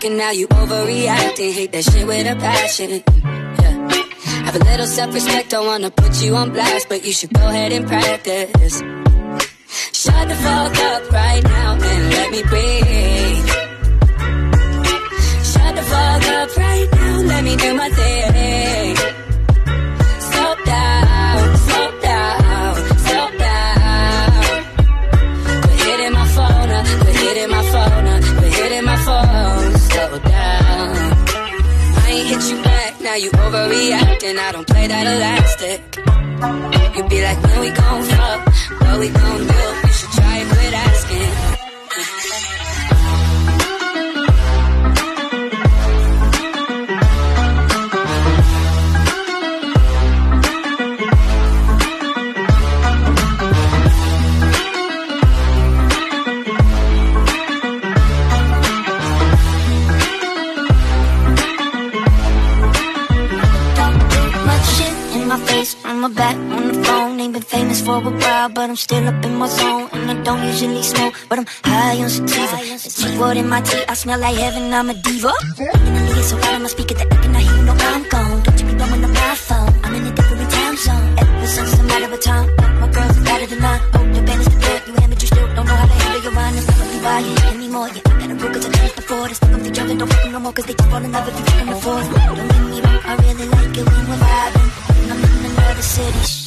second, now you overreacting. Hate that shit with a passion. Yeah. Have a little self-respect, don't wanna put you on blast, but you should go ahead and practice. Shut the fuck up right now and let me breathe. Shut the fuck up right now, let me do my thing. Slow down, slow down, slow down. Quit hitting my phone uh, up, quit hitting my phone Hit you back, now you overreacting. I don't play that elastic. You be like, when we gon' fuck, what we gon' do? You should try and quit asking. On my back, on the phone. Ain't been famous for a while, but I'm still up in my zone. And I don't usually smoke, but I'm high on sativa. There's G-word in my tea, I smell like heaven, I'm a diva. And the niggas so loud, I'ma speak at the I hear you know I'm gone. Don't you be blowing up my phone, I'm in a different time zone. Ever since I'm out of a time, my girls are better than I. Oh, the band is the good, you hammered, you still don't know how to handle your mind. And never be buying anymore, yeah. Got a rule cause I can't afford it. Stuck up the junk don't fuck no more cause they keep falling love if you fucking afford. Don't get me wrong, I really like it when we're vibing. City,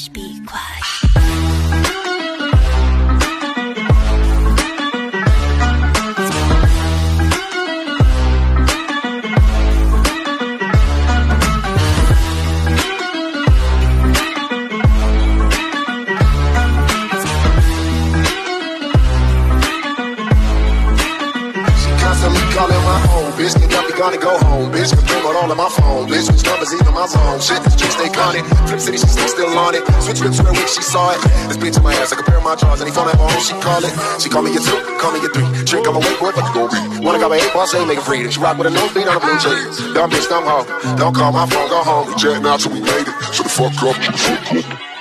bitch. Think I be gonna go home, bitch. Confirm on all of my phone, bitch. Which numbers even my zone? Shit, this chick stay conning. Flip City, she still still on it. Switch whips where week she saw it. This bitch in my ass, I compare my jaws. Any phone I phone, she call it. She call me a two, call me a three. Trick, I'm a wakeboard, but gon' be. Wanna got my eight ball, say make it free. She rock with a nosebleed on a blue cheese. Dumb bitch, dumb hoe. Don't call my phone, go home. We jet now till we made it. Shut the fuck up.